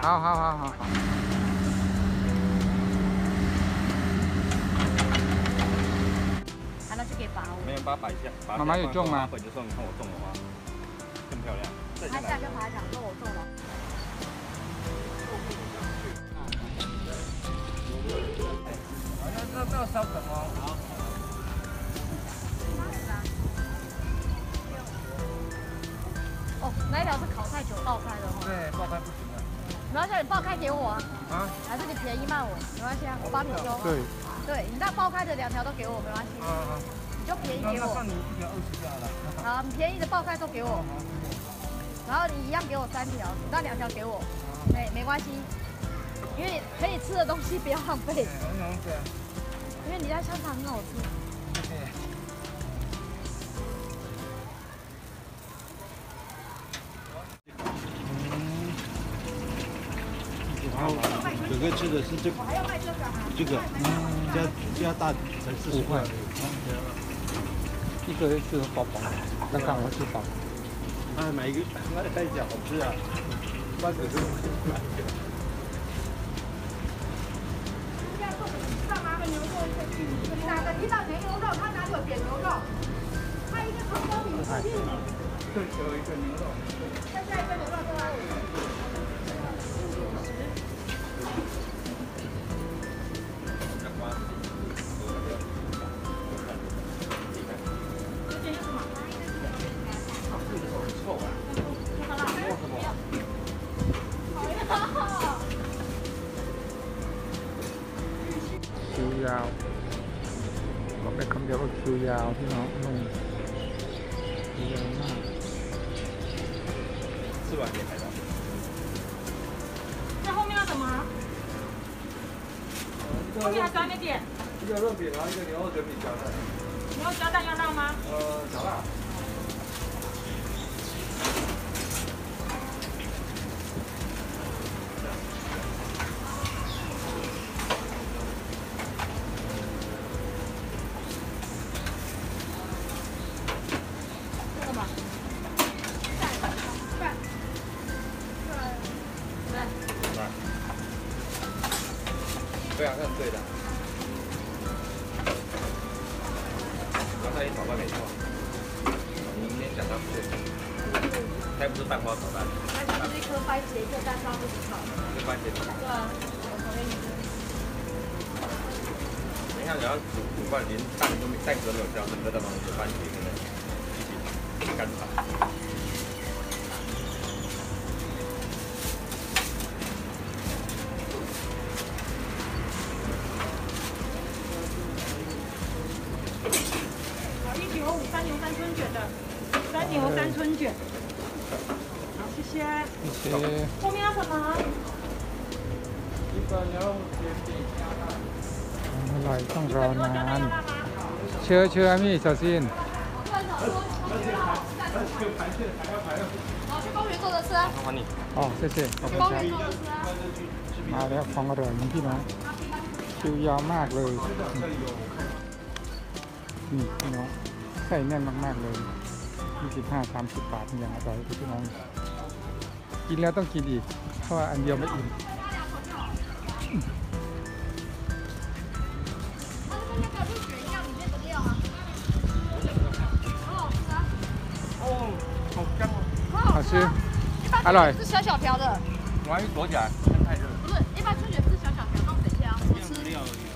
好好好好好。啊，那就给拔我。没有把它摆下，妈妈有放种吗放粉的时候，你看我种的话更漂亮。他现在跟爬讲说我中了。那那稍等哦。好。哦，那一条是烤太久爆开的哈。对，爆开不行了。没关系，你爆开给我啊，啊？还是你便宜卖我，没关系啊，我帮你修。对。对，你那爆开的两条都给我，没关系，啊啊。你就便宜给我。那那算你一条二十就好了。好，你便宜的爆开都给我，然后你一样给我三条，那两条给我，对，没关系，因为可以吃的东西不要浪费，很好吃。因为你家香肠很好吃。然后哥哥吃的是这个，这个加加大才四十块。一个是包包，那看我吃饱。啊，买一个，那个太小，好吃啊。八九十。哪个提到牛牛肉，他哪里有点牛肉？他一个烤烧饼，对，有一个牛肉。再加一个牛肉对吧？ยาวบอกได้คำเดียวว่าคิวยาวพี่น้องนุ่มคิวยาวมาก 吃完点海带。那后面要什么？后面还加一点，一个肉饼，然后一个牛肉卷饼夹菜。你要加蛋要辣吗？呃，小辣。 对啊，那是对的。刚才你炒饭没错，你今天讲它不对，它又不是蛋花炒蛋，它就是一颗番茄，一颗蛋花，不是炒的。是番茄炒。对啊，我同意你。你看，你要煮煮饭，连蛋都没蛋壳都没有挑，整个蛋黄是番茄跟那一起干炒。春卷的，三牛三春卷。好，谢谢。谢谢。后面要什么？一个牛肉卷饼อร่อยต้องรอนาน เชื่อเชื่อมี่小心好，去公园坐着吃啊，还你。อ๋อ谢谢ขอบคุณ 公 ครับ 园坐着吃啊。 มาแล้วของอร่อยนี่พี่น้องคิวยาวมากเลยนี่พี่น้อง ไส้แน่นมากๆเลย25 30บาทนี่อย่างอร่อยเลยพี่น้อง กินแล้วต้องกินอีก เพราะว่าอันเดียวไม่อิ่ม 它是跟那个入卷一样里面的料啊。很好吃啊。哦，好香哦！很好好吃吃啊。一般อร่อย 是小小条的，我还躲起来，太热了。不是一般春卷是小小条，那我们等一下啊，我吃。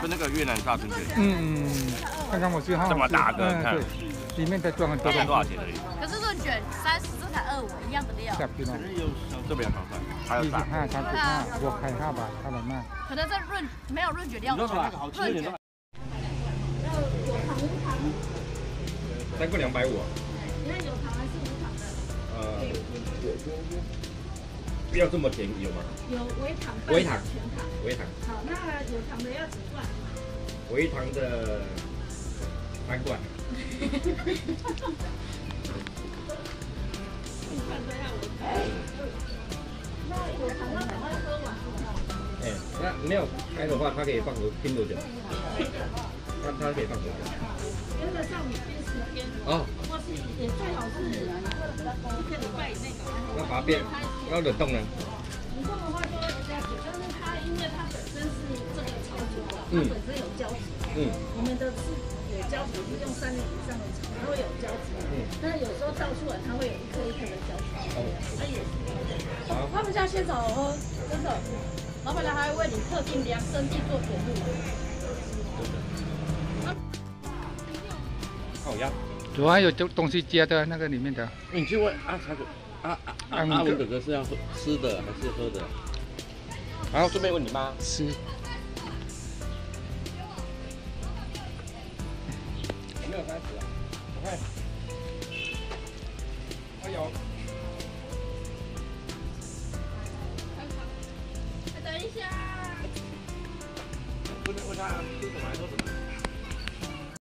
就那个越南沙冰卷，嗯嗯，看看我去看，这么大的，看，里面的装很多，多少钱的？可是润卷三十这才二五一样的料，这边还有，二十八，三十八，我看一下吧，看的慢。可能这润没有润卷料好吃，润卷。再过两百五啊？有糖还是无糖的？呃，火锅。不要这么甜，有吗？有微糖、微糖全糖。微糖，好，那有糖的要几罐？微糖的三罐。哎，那没有开的话，它可以放多拼多久？它它可以放多久？跟得上你边时间，哦，或是也最好是一个礼拜以内搞完。那把它变，那冷动呢？冷冻的话就会比，但是它因为它本身是这个超级的，它本身有胶质，嗯，我们的是有胶质，是用三年以上的。它会有胶质，嗯，那有时候倒出来，它会有一颗一颗的胶质，它也是。他们家先走哦，真的，老板娘还为你特定量身定做节目。好呀，主要有东东西接的那个里面的，你去问啊，小姐。阿阿阿文哥哥是要喝吃的还是喝的？然后顺便问你妈，吃。